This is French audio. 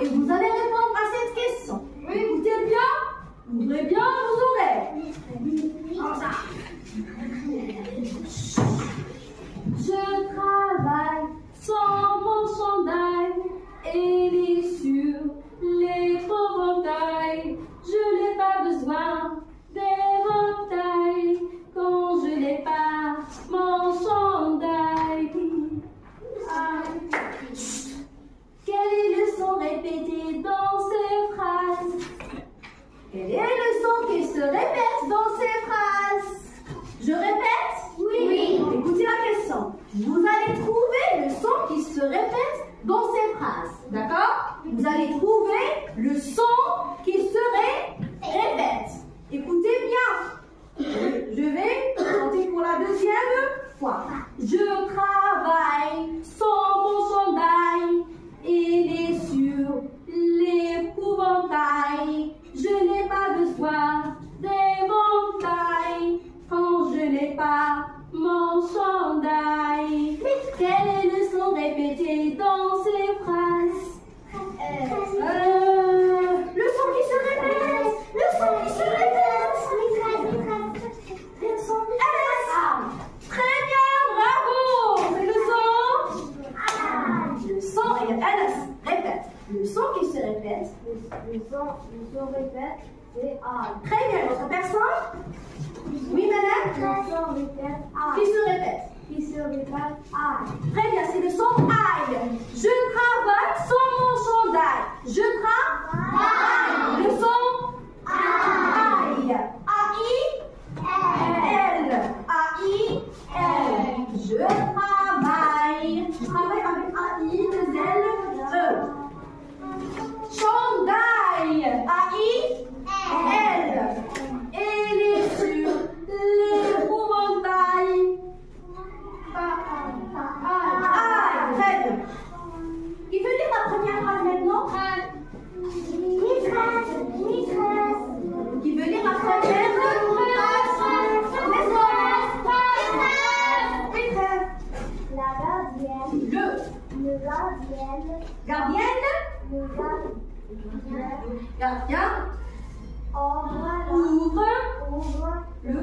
Et vous allez son qui se répète dans ces phrases Je répète Oui. Écoutez la question. Vous allez trouver le son qui se répète dans ces phrases. D'accord? Vous allez trouver le son qui se ré- répète. Écoutez bien. Je vais chanter pour la deuxième fois. Je travaille qui se répète. Le son, le c'est A. Très bien. Votre personne? Oui, madame? Le son répète. Qui se répète? Qui se répète A. Très bien. C'est le son I. Je travaille sans mon chandail. Je travaille. Le son I. A-I. L. A-I. L. Je travaille. Je travaille avec A-I, Gardienne. Gardienne Gardien. Ouvre. Ouvre. Ouvre. Le.